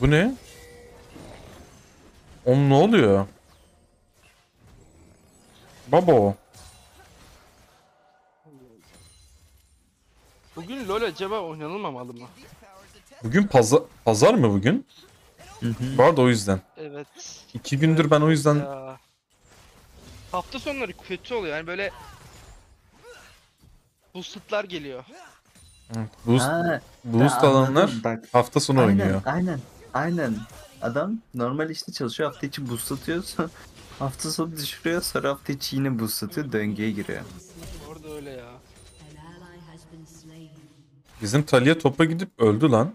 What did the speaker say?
Bu ne? Oğlum ne oluyor? Babo. Bugün LoL acaba oynanılmamalı mı? Bugün pazar, pazar mı bugün? Var da o yüzden. Evet. İki gündür ben o yüzden Ya. Hafta sonları kötü oluyor yani böyle boostlar geliyor. boost, Ha, boost alanlar anladım. Bak, hafta sonu aynen, oynuyor. Aynen. Aynen. Adam normal işte çalışıyor. Hafta içi boost atıyor. hafta sonu düşürüyor. Sonra hafta içi yine boost atıyor. Döngüye giriyor. Orada öyle ya. Bizim Talia topa gidip öldü lan.